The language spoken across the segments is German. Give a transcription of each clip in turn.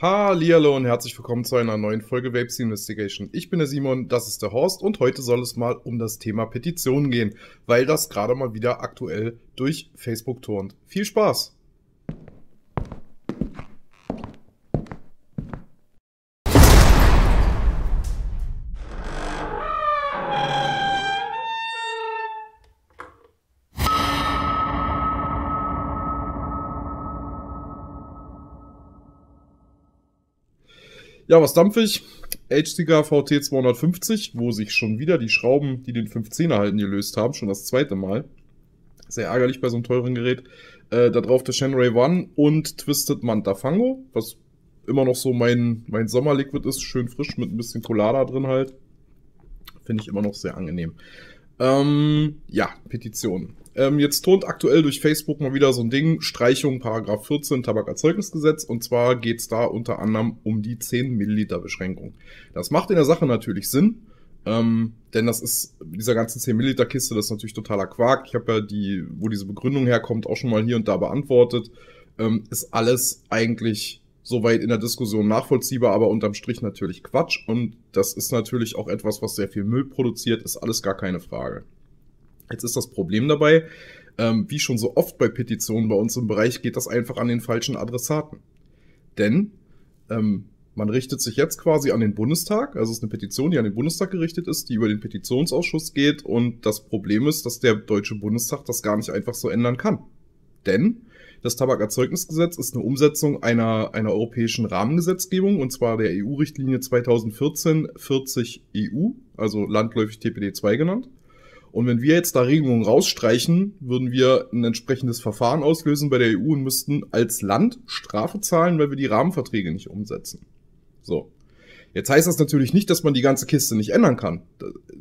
Hallihallo und herzlich willkommen zu einer neuen Folge Vapes Investigation. Ich bin der Simon, das ist der Horst und heute soll es mal um das Thema Petitionen gehen, weil das gerade mal wieder aktuell durch Facebook turnt. Viel Spaß! Ja, was dampf ich? HCK VT 250, wo sich schon wieder die Schrauben, die den 510er halten, gelöst haben, schon das zweite Mal. Sehr ärgerlich bei so einem teuren Gerät. Äh, da drauf der Shenray One und Twisted Manta Fango, was immer noch so mein, mein Sommerliquid ist, schön frisch mit ein bisschen Colada drin halt. Finde ich immer noch sehr angenehm. Ähm, ja, Petition. Ähm, jetzt tont aktuell durch Facebook mal wieder so ein Ding, Streichung Paragraph 14 Tabakerzeugnisgesetz und zwar geht's da unter anderem um die 10 Milliliter Beschränkung. Das macht in der Sache natürlich Sinn, ähm, denn das ist, dieser ganzen 10 Milliliter Kiste, das ist natürlich totaler Quark. Ich habe ja die, wo diese Begründung herkommt, auch schon mal hier und da beantwortet. Ähm, ist alles eigentlich soweit in der Diskussion nachvollziehbar, aber unterm Strich natürlich Quatsch und das ist natürlich auch etwas, was sehr viel Müll produziert, ist alles gar keine Frage. Jetzt ist das Problem dabei, ähm, wie schon so oft bei Petitionen bei uns im Bereich, geht das einfach an den falschen Adressaten. Denn ähm, man richtet sich jetzt quasi an den Bundestag, also es ist eine Petition, die an den Bundestag gerichtet ist, die über den Petitionsausschuss geht und das Problem ist, dass der Deutsche Bundestag das gar nicht einfach so ändern kann. Denn das Tabakerzeugnisgesetz ist eine Umsetzung einer, einer europäischen Rahmengesetzgebung und zwar der EU-Richtlinie 2014-40 EU, also landläufig TPD 2 genannt. Und wenn wir jetzt da Regelungen rausstreichen, würden wir ein entsprechendes Verfahren auslösen bei der EU und müssten als Land Strafe zahlen, weil wir die Rahmenverträge nicht umsetzen. So. Jetzt heißt das natürlich nicht, dass man die ganze Kiste nicht ändern kann.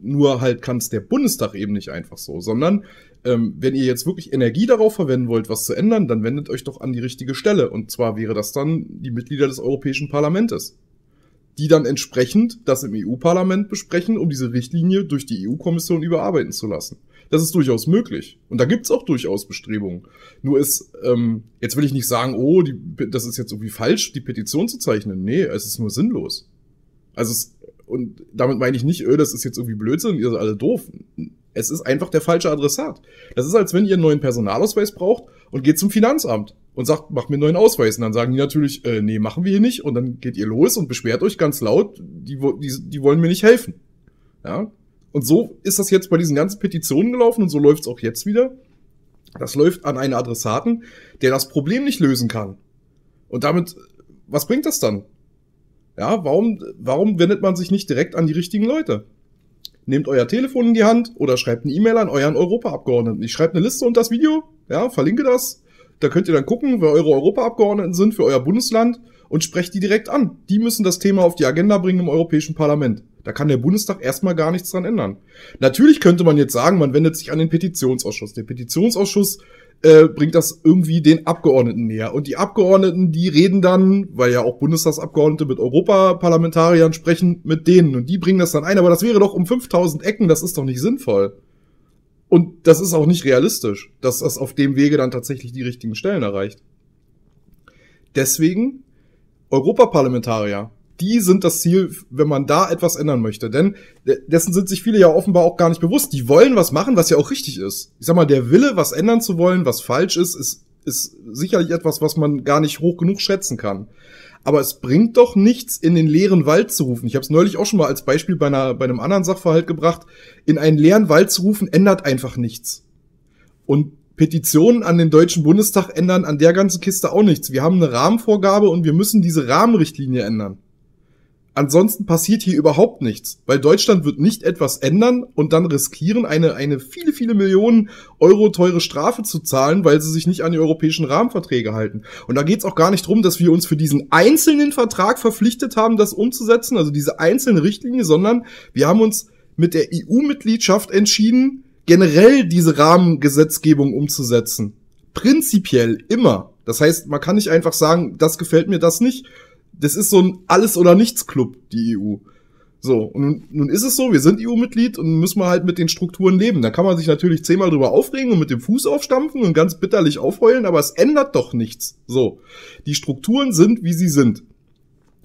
Nur halt kann es der Bundestag eben nicht einfach so, sondern ähm, wenn ihr jetzt wirklich Energie darauf verwenden wollt, was zu ändern, dann wendet euch doch an die richtige Stelle. Und zwar wäre das dann die Mitglieder des Europäischen Parlaments die dann entsprechend das im EU-Parlament besprechen, um diese Richtlinie durch die EU-Kommission überarbeiten zu lassen. Das ist durchaus möglich. Und da gibt's auch durchaus Bestrebungen. Nur ist, ähm, jetzt will ich nicht sagen, oh, die, das ist jetzt irgendwie falsch, die Petition zu zeichnen. Nee, es ist nur sinnlos. Also es, und damit meine ich nicht, öh, das ist jetzt irgendwie Blödsinn, ihr seid alle doof. Es ist einfach der falsche Adressat. Das ist, als wenn ihr einen neuen Personalausweis braucht und geht zum Finanzamt und sagt, mach mir einen neuen Ausweis. Und dann sagen die natürlich, äh, nee, machen wir hier nicht. Und dann geht ihr los und beschwert euch ganz laut, die, die, die wollen mir nicht helfen. Ja. Und so ist das jetzt bei diesen ganzen Petitionen gelaufen und so läuft es auch jetzt wieder. Das läuft an einen Adressaten, der das Problem nicht lösen kann. Und damit, was bringt das dann? Ja, warum, warum wendet man sich nicht direkt an die richtigen Leute? Nehmt euer Telefon in die Hand oder schreibt eine E-Mail an euren Europaabgeordneten. Ich schreibe eine Liste unter das Video, ja, verlinke das. Da könnt ihr dann gucken, wer eure Europaabgeordneten sind für euer Bundesland und sprecht die direkt an. Die müssen das Thema auf die Agenda bringen im Europäischen Parlament. Da kann der Bundestag erstmal gar nichts dran ändern. Natürlich könnte man jetzt sagen, man wendet sich an den Petitionsausschuss. Der Petitionsausschuss äh, bringt das irgendwie den Abgeordneten näher. Und die Abgeordneten, die reden dann, weil ja auch Bundestagsabgeordnete mit Europaparlamentariern sprechen, mit denen. Und die bringen das dann ein. Aber das wäre doch um 5000 Ecken, das ist doch nicht sinnvoll. Und das ist auch nicht realistisch, dass das auf dem Wege dann tatsächlich die richtigen Stellen erreicht. Deswegen Europaparlamentarier, die sind das Ziel, wenn man da etwas ändern möchte. Denn dessen sind sich viele ja offenbar auch gar nicht bewusst. Die wollen was machen, was ja auch richtig ist. Ich sag mal, der Wille, was ändern zu wollen, was falsch ist, ist, ist sicherlich etwas, was man gar nicht hoch genug schätzen kann. Aber es bringt doch nichts, in den leeren Wald zu rufen. Ich habe es neulich auch schon mal als Beispiel bei, einer, bei einem anderen Sachverhalt gebracht. In einen leeren Wald zu rufen, ändert einfach nichts. Und Petitionen an den Deutschen Bundestag ändern an der ganzen Kiste auch nichts. Wir haben eine Rahmenvorgabe und wir müssen diese Rahmenrichtlinie ändern. Ansonsten passiert hier überhaupt nichts, weil Deutschland wird nicht etwas ändern und dann riskieren, eine, eine viele, viele Millionen Euro teure Strafe zu zahlen, weil sie sich nicht an die europäischen Rahmenverträge halten. Und da geht es auch gar nicht drum, dass wir uns für diesen einzelnen Vertrag verpflichtet haben, das umzusetzen, also diese einzelne Richtlinie, sondern wir haben uns mit der EU-Mitgliedschaft entschieden, generell diese Rahmengesetzgebung umzusetzen. Prinzipiell immer. Das heißt, man kann nicht einfach sagen, das gefällt mir, das nicht, das ist so ein Alles- oder Nichts-Club, die EU. So, und nun, nun ist es so, wir sind EU-Mitglied und müssen wir halt mit den Strukturen leben. Da kann man sich natürlich zehnmal drüber aufregen und mit dem Fuß aufstampfen und ganz bitterlich aufheulen, aber es ändert doch nichts. So, die Strukturen sind, wie sie sind.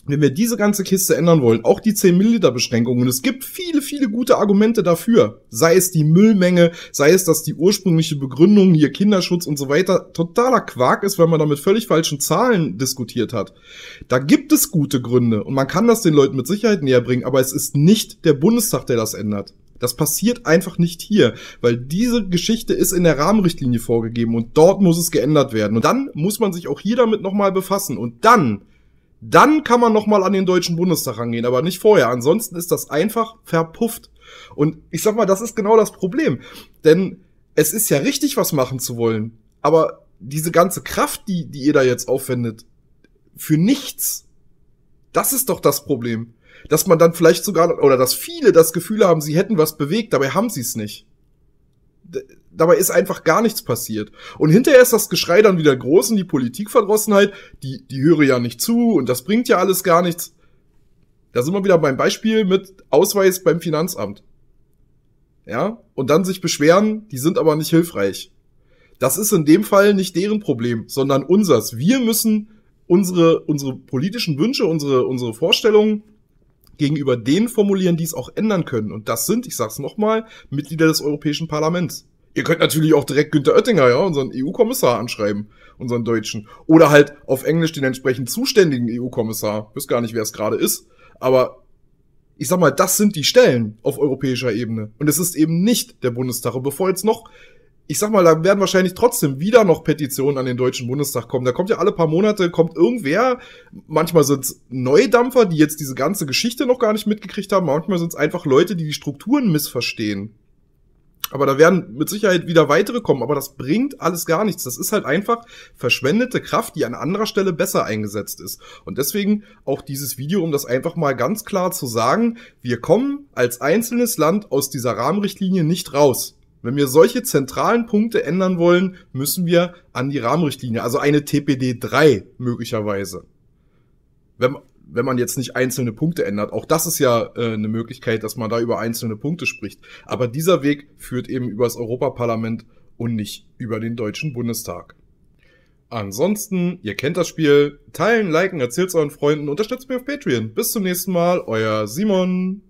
Wenn wir diese ganze Kiste ändern wollen, auch die 10 Milliliter Beschränkungen, es gibt viele, viele gute Argumente dafür. Sei es die Müllmenge, sei es, dass die ursprüngliche Begründung hier Kinderschutz und so weiter totaler Quark ist, weil man da mit völlig falschen Zahlen diskutiert hat. Da gibt es gute Gründe und man kann das den Leuten mit Sicherheit näher bringen, aber es ist nicht der Bundestag, der das ändert. Das passiert einfach nicht hier, weil diese Geschichte ist in der Rahmenrichtlinie vorgegeben und dort muss es geändert werden. Und dann muss man sich auch hier damit nochmal befassen. Und dann dann kann man noch mal an den Deutschen Bundestag rangehen, aber nicht vorher. Ansonsten ist das einfach verpufft. Und ich sag mal, das ist genau das Problem. Denn es ist ja richtig, was machen zu wollen. Aber diese ganze Kraft, die, die ihr da jetzt aufwendet, für nichts. Das ist doch das Problem. Dass man dann vielleicht sogar, oder dass viele das Gefühl haben, sie hätten was bewegt, dabei haben sie es nicht dabei ist einfach gar nichts passiert. Und hinterher ist das Geschrei dann wieder groß und die Politikverdrossenheit, die, die höre ja nicht zu und das bringt ja alles gar nichts. Da sind wir wieder beim Beispiel mit Ausweis beim Finanzamt. Ja, und dann sich beschweren, die sind aber nicht hilfreich. Das ist in dem Fall nicht deren Problem, sondern unsers. Wir müssen unsere, unsere politischen Wünsche, unsere, unsere Vorstellungen gegenüber denen formulieren, die es auch ändern können. Und das sind, ich sag's nochmal, Mitglieder des Europäischen Parlaments. Ihr könnt natürlich auch direkt Günter Oettinger, ja, unseren EU-Kommissar anschreiben, unseren Deutschen. Oder halt auf Englisch den entsprechend zuständigen EU-Kommissar. Wisst gar nicht, wer es gerade ist. Aber ich sag mal, das sind die Stellen auf europäischer Ebene. Und es ist eben nicht der Bundestag. Und bevor jetzt noch, ich sag mal, da werden wahrscheinlich trotzdem wieder noch Petitionen an den Deutschen Bundestag kommen. Da kommt ja alle paar Monate, kommt irgendwer. Manchmal sind es Neudampfer, die jetzt diese ganze Geschichte noch gar nicht mitgekriegt haben. Manchmal sind es einfach Leute, die die Strukturen missverstehen. Aber da werden mit Sicherheit wieder weitere kommen, aber das bringt alles gar nichts. Das ist halt einfach verschwendete Kraft, die an anderer Stelle besser eingesetzt ist. Und deswegen auch dieses Video, um das einfach mal ganz klar zu sagen, wir kommen als einzelnes Land aus dieser Rahmenrichtlinie nicht raus. Wenn wir solche zentralen Punkte ändern wollen, müssen wir an die Rahmenrichtlinie, also eine TPD 3 möglicherweise. Wenn, wenn man jetzt nicht einzelne Punkte ändert. Auch das ist ja äh, eine Möglichkeit, dass man da über einzelne Punkte spricht. Aber dieser Weg führt eben über das Europaparlament und nicht über den Deutschen Bundestag. Ansonsten, ihr kennt das Spiel. Teilen, liken, erzählt es euren Freunden, unterstützt mich auf Patreon. Bis zum nächsten Mal, euer Simon.